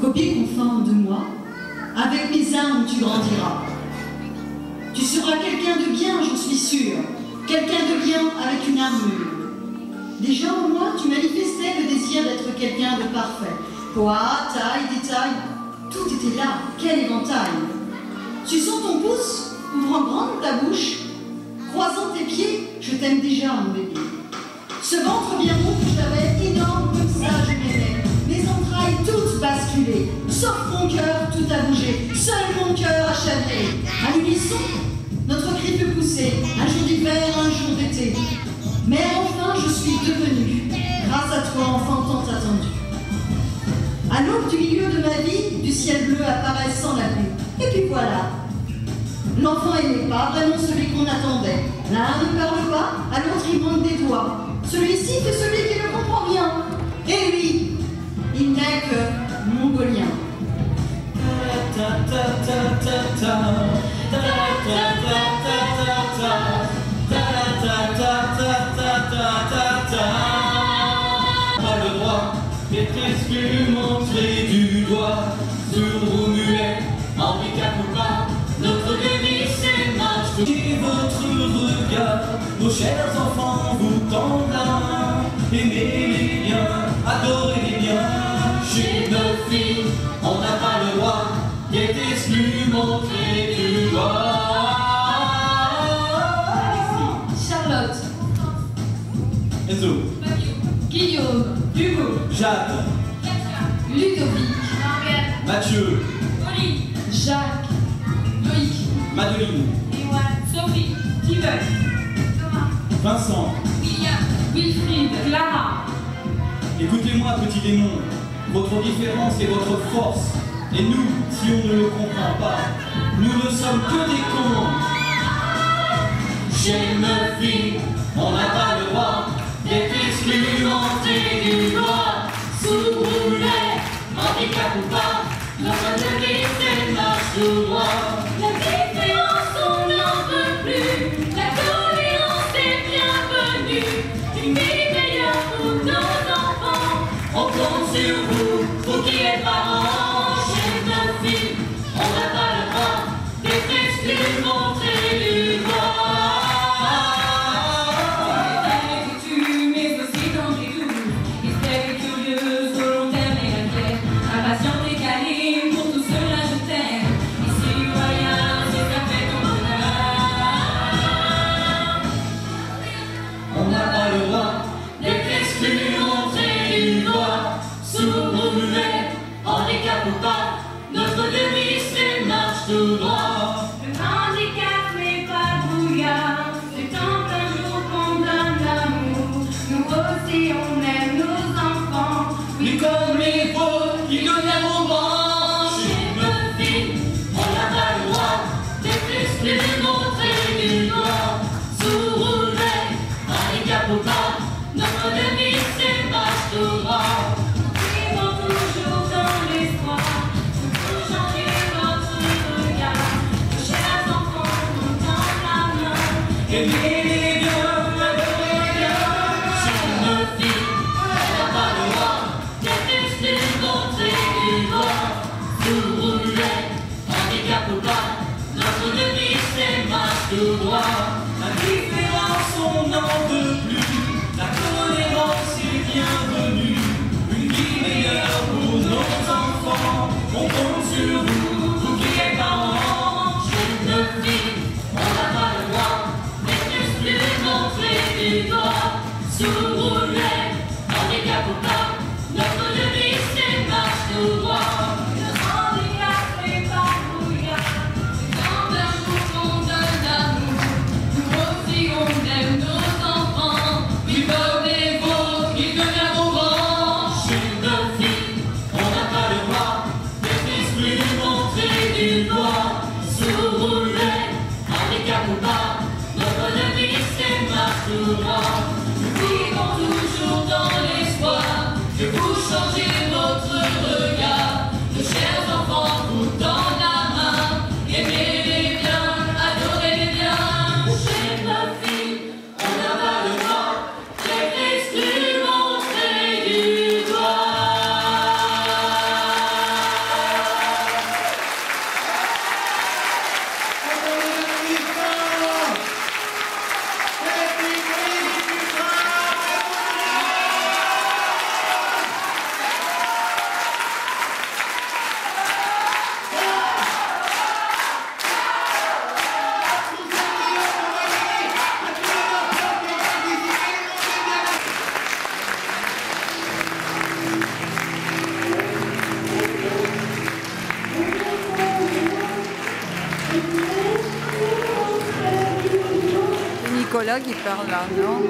Copier conforme de moi, avec mes armes tu grandiras. Tu seras quelqu'un de bien, j'en suis sûr, quelqu'un de bien avec une armure. Déjà au moins, tu manifestais le désir d'être quelqu'un de parfait. Quoi, taille, détail, tout était là. Quel éventail. Tu sens ton pouce, ouvrant grande ta bouche, croisant tes pieds, je t'aime déjà, mon bébé. Ce ventre bien rond que j'avais, énorme comme ça, je m'aimais. Mes entrailles toutes basculées, sauf mon cœur, tout a bougé. Seul mon cœur a chaviré. À l'unisson, notre cri peut pousser, un jour d'hiver, un jour d'été. Mais enfin, je suis devenue, grâce à toi, enfant tant attendu. À l'aube du milieu de ma vie, voilà. L'enfant n'est pas vraiment celui qu'on attendait. L'un ne parle pas, à l'autre il manque des doigts. Celui-ci fait celui qui ne comprend rien. Et lui, il n'est que mongolien. Nos chers enfants vous tendent la main, aimez-les bien, adorez-les bien. Chez nos filles, on n'a pas le droit d'être exclu, montrer du doigt. Charlotte, Enzo, Guillaume, Hugo, Jade, Ludovic, Mathieu, Jacques, Loïc, Madeline, Sophie, Steven, Vincent. Wilfried, Clara, Écoutez-moi, petit démon, votre différence est votre force. Et nous, si on ne le comprend pas, nous ne sommes que des cons. J'aime fille, on n'a pas le droit d'être exclu, monté du doigt, sous roulet, handicap ou pas, notre devise c'est you. Doigt, sourd ou muet, handicap ou pas, notre devise Yeah. Nicolas qui parle là, non?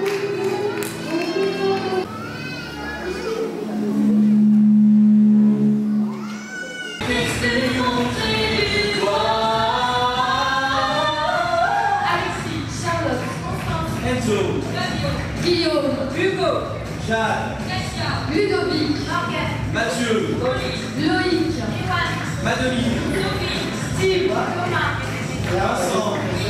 Alexis, Charlotte, Constance, Enzo, Fabio, Guillaume, Hugo, Jade, Kasia, Ludovic, Morgane, Mathieu, Loïc, Evan, Madeline, Sophie, Steve, Thomas, Vincent,